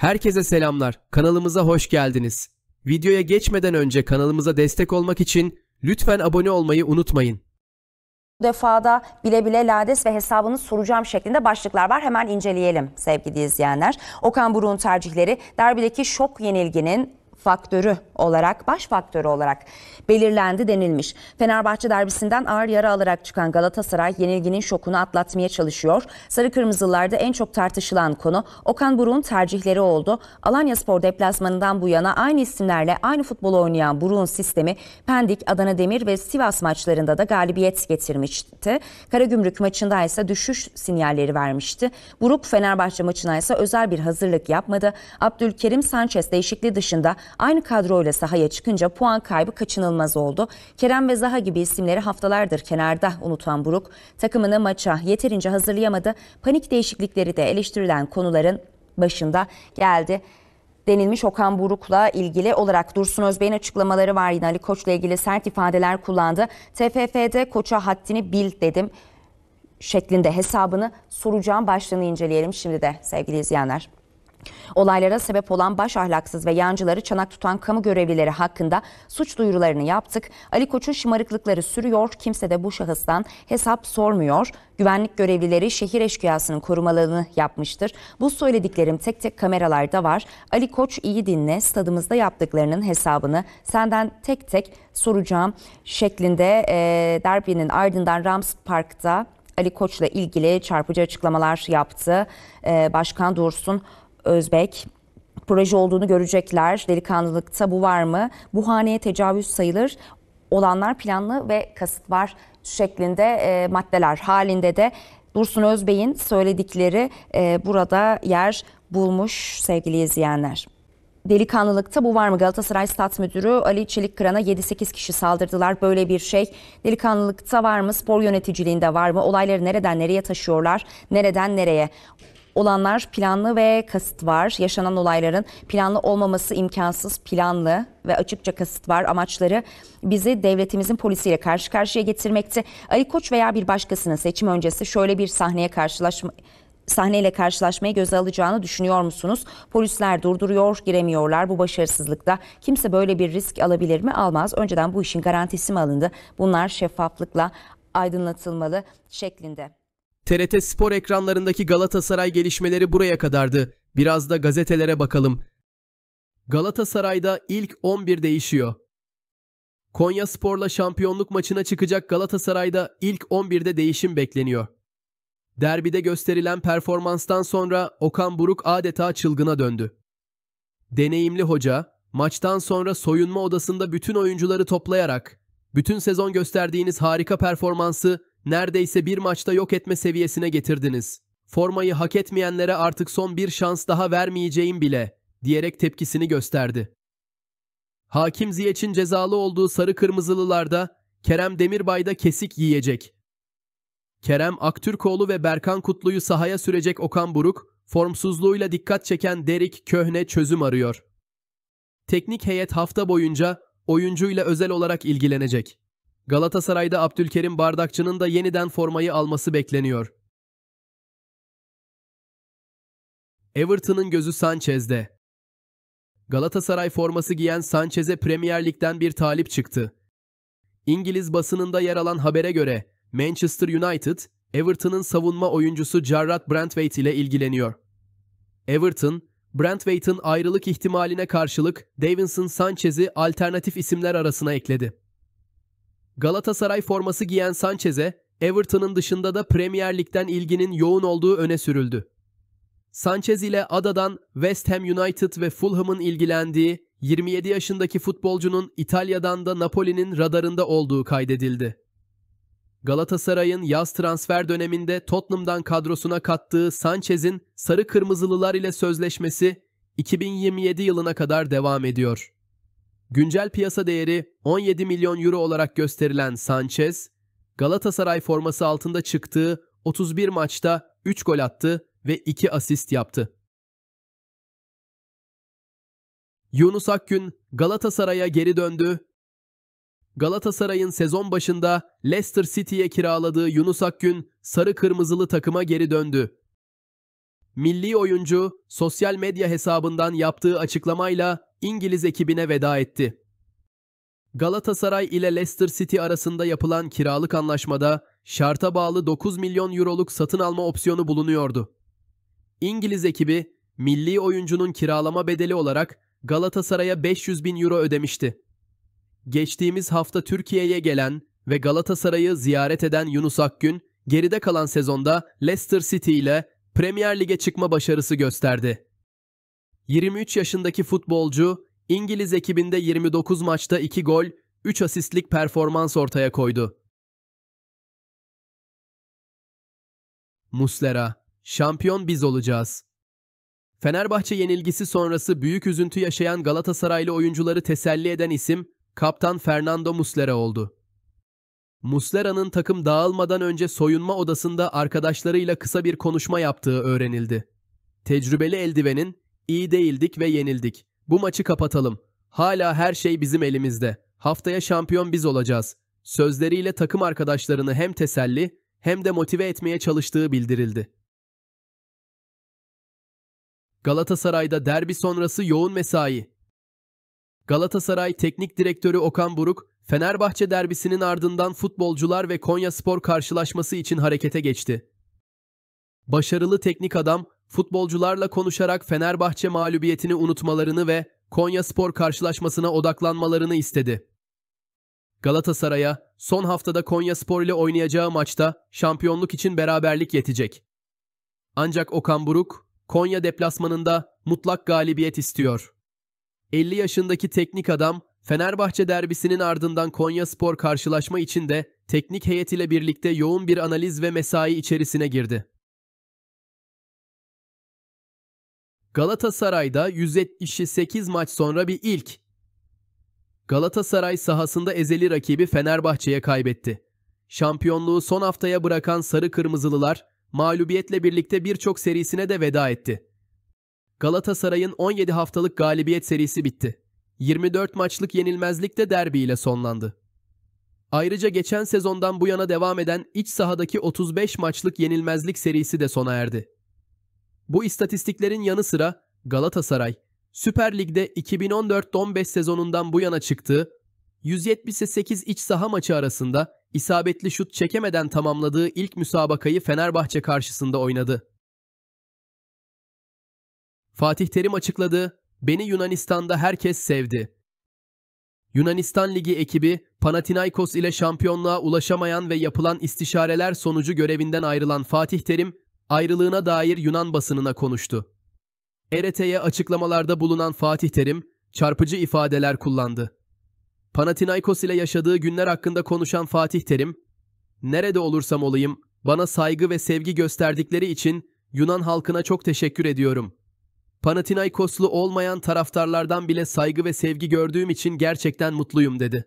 Herkese selamlar. Kanalımıza hoş geldiniz. Videoya geçmeden önce kanalımıza destek olmak için lütfen abone olmayı unutmayın. Bu defada bile bile lades ve hesabını soracağım şeklinde başlıklar var. Hemen inceleyelim sevgili izleyenler. Okan Buruk'un tercihleri derbideki şok yenilginin faktörü olarak, baş faktörü olarak belirlendi denilmiş. Fenerbahçe derbisinden ağır yara alarak çıkan Galatasaray yenilginin şokunu atlatmaya çalışıyor. Sarı Kırmızılarda en çok tartışılan konu Okan Buruk'un tercihleri oldu. Alanya Spor deplasmanından bu yana aynı isimlerle aynı futbol oynayan Buruk'un sistemi Pendik, Adana Demir ve Sivas maçlarında da galibiyet getirmişti. Karagümrük maçında ise düşüş sinyalleri vermişti. Buruk Fenerbahçe maçına ise özel bir hazırlık yapmadı. Abdülkerim Sanchez değişikliği dışında aynı kadroyla sahaya çıkınca puan kaybı kaçınılmaz oldu. Kerem ve Zaha gibi isimleri haftalardır kenarda unutan Buruk takımını maça yeterince hazırlayamadı. Panik değişiklikleri de eleştirilen konuların başında geldi denilmiş Okan Buruk'la ilgili olarak Dursun Özbey'in açıklamaları var yine Ali Koç'la ilgili sert ifadeler kullandı. TFF'de koça haddini bil dedim şeklinde hesabını soracağım başlığını inceleyelim şimdi de sevgili izleyenler. Olaylara sebep olan baş ahlaksız ve yancıları çanak tutan kamu görevlileri hakkında suç duyurularını yaptık. Ali Koç'un şımarıklıkları sürüyor, kimse de bu şahıstan hesap sormuyor. Güvenlik görevlileri şehir eşkıyasının korumalarını yapmıştır. Bu söylediklerim tek tek kameralarda var. Ali Koç iyi dinle, stadımızda yaptıklarının hesabını senden tek tek soracağım şeklinde e, derbinin ardından Rams Park'ta Ali Koç'la ilgili çarpıcı açıklamalar yaptı. E, Başkan Dursun Özbek proje olduğunu görecekler. Delikanlılıkta bu var mı? Bu haneye tecavüz sayılır. Olanlar planlı ve kasıt var şeklinde e, maddeler halinde de Dursun Özbey'in söyledikleri e, burada yer bulmuş sevgili izleyenler. Delikanlılıkta bu var mı? Galatasaray Stat Müdürü Ali Çelikkıran'a 7-8 kişi saldırdılar. Böyle bir şey delikanlılıkta var mı? Spor yöneticiliğinde var mı? Olayları nereden nereye taşıyorlar? Nereden nereye? Olanlar planlı ve kasıt var. Yaşanan olayların planlı olmaması imkansız, planlı ve açıkça kasıt var. Amaçları bizi devletimizin polisiyle karşı karşıya getirmekti. Ali Koç veya bir başkasının seçim öncesi şöyle bir sahneye karşılaşma sahneyle karşılaşmayı göze alacağını düşünüyor musunuz? Polisler durduruyor, giremiyorlar. Bu başarısızlıkta kimse böyle bir risk alabilir mi? Almaz. Önceden bu işin garantisi mi alındı? Bunlar şeffaflıkla aydınlatılmalı şeklinde. TRT Spor ekranlarındaki Galatasaray gelişmeleri buraya kadardı. Biraz da gazetelere bakalım. Galatasaray'da ilk 11 değişiyor. Konya Spor'la şampiyonluk maçına çıkacak Galatasaray'da ilk 11'de değişim bekleniyor. Derbide gösterilen performanstan sonra Okan Buruk adeta çılgına döndü. Deneyimli hoca, maçtan sonra soyunma odasında bütün oyuncuları toplayarak, bütün sezon gösterdiğiniz harika performansı neredeyse bir maçta yok etme seviyesine getirdiniz. Formayı hak etmeyenlere artık son bir şans daha vermeyeceğim bile diyerek tepkisini gösterdi. Hakim Ziyech'in cezalı olduğu sarı kırmızılılarda Kerem Demirbay da kesik yiyecek. Kerem Aktürkoğlu ve Berkan Kutlu'yu sahaya sürecek Okan Buruk, formsuzluğuyla dikkat çeken Derik Köhne çözüm arıyor. Teknik heyet hafta boyunca oyuncuyla özel olarak ilgilenecek. Galatasaray'da Abdülkerim Bardakçı'nın da yeniden formayı alması bekleniyor. Everton'ın gözü Sanchez'de. Galatasaray forması giyen Sanchez'e Premier Lig'den bir talip çıktı. İngiliz basınında yer alan habere göre Manchester United, Everton'ın savunma oyuncusu Jarrad Brentwaite ile ilgileniyor. Everton, Brentwaite'ın ayrılık ihtimaline karşılık Davinson Sanchez'i alternatif isimler arasına ekledi. Galatasaray forması giyen Sanchez'e Everton'ın dışında da Premier Lig'den ilginin yoğun olduğu öne sürüldü. Sanchez ile Ada'dan West Ham United ve Fulham'ın ilgilendiği 27 yaşındaki futbolcunun İtalya'dan da Napoli'nin radarında olduğu kaydedildi. Galatasaray'ın yaz transfer döneminde Tottenham'dan kadrosuna kattığı Sanchez'in sarı kırmızılılar ile sözleşmesi 2027 yılına kadar devam ediyor. Güncel piyasa değeri 17 milyon euro olarak gösterilen Sanchez, Galatasaray forması altında çıktığı 31 maçta 3 gol attı ve 2 asist yaptı. Yunus Akgün Galatasaray'a geri döndü. Galatasaray'ın sezon başında Leicester City'ye kiraladığı Yunus Akgün sarı kırmızılı takıma geri döndü. Milli oyuncu sosyal medya hesabından yaptığı açıklamayla İngiliz ekibine veda etti. Galatasaray ile Leicester City arasında yapılan kiralık anlaşmada şarta bağlı 9 milyon euroluk satın alma opsiyonu bulunuyordu. İngiliz ekibi milli oyuncunun kiralama bedeli olarak Galatasaray'a 500 bin euro ödemişti. Geçtiğimiz hafta Türkiye'ye gelen ve Galatasaray'ı ziyaret eden Yunus Akgün, geride kalan sezonda Leicester City ile Premier Lig'e çıkma başarısı gösterdi. 23 yaşındaki futbolcu, İngiliz ekibinde 29 maçta 2 gol, 3 asistlik performans ortaya koydu. Muslera, şampiyon biz olacağız. Fenerbahçe yenilgisi sonrası büyük üzüntü yaşayan Galatasaraylı oyuncuları teselli eden isim kaptan Fernando Muslera oldu. Muslera'nın takım dağılmadan önce soyunma odasında arkadaşlarıyla kısa bir konuşma yaptığı öğrenildi. Tecrübeli eldivenin iyi değildik ve yenildik. Bu maçı kapatalım. Hala her şey bizim elimizde. Haftaya şampiyon biz olacağız. Sözleriyle takım arkadaşlarını hem teselli hem de motive etmeye çalıştığı bildirildi. Galatasaray'da derbi sonrası yoğun mesai. Galatasaray Teknik Direktörü Okan Buruk, Fenerbahçe derbisinin ardından futbolcular ve Konya Spor karşılaşması için harekete geçti. Başarılı teknik adam, futbolcularla konuşarak Fenerbahçe mağlubiyetini unutmalarını ve Konya Spor karşılaşmasına odaklanmalarını istedi. Galatasaray'a son haftada Konya Spor ile oynayacağı maçta şampiyonluk için beraberlik yetecek. Ancak Okan Buruk, Konya deplasmanında mutlak galibiyet istiyor. 50 yaşındaki teknik adam Fenerbahçe derbisinin ardından Konya Spor karşılaşma için de teknik heyet ile birlikte yoğun bir analiz ve mesai içerisine girdi. Galatasaray'da 178 maç sonra bir ilk. Galatasaray sahasında ezeli rakibi Fenerbahçe'ye kaybetti. Şampiyonluğu son haftaya bırakan Sarı Kırmızılılar mağlubiyetle birlikte birçok serisine de veda etti. Galatasaray'ın 17 haftalık galibiyet serisi bitti. 24 maçlık yenilmezlik de derbi ile sonlandı. Ayrıca geçen sezondan bu yana devam eden iç sahadaki 35 maçlık yenilmezlik serisi de sona erdi. Bu istatistiklerin yanı sıra Galatasaray, Süper Lig'de 2014-15 sezonundan bu yana çıktığı 178 iç saha maçı arasında isabetli şut çekemeden tamamladığı ilk müsabakayı Fenerbahçe karşısında oynadı. Fatih Terim açıkladı, beni Yunanistan'da herkes sevdi. Yunanistan Ligi ekibi Panathinaikos ile şampiyonluğa ulaşamayan ve yapılan istişareler sonucu görevinden ayrılan Fatih Terim, ayrılığına dair Yunan basınına konuştu. ERT'ye açıklamalarda bulunan Fatih Terim, çarpıcı ifadeler kullandı. Panathinaikos ile yaşadığı günler hakkında konuşan Fatih Terim, "Nerede olursam olayım, bana saygı ve sevgi gösterdikleri için Yunan halkına çok teşekkür ediyorum. Panathinaikoslu olmayan taraftarlardan bile saygı ve sevgi gördüğüm için gerçekten mutluyum." dedi.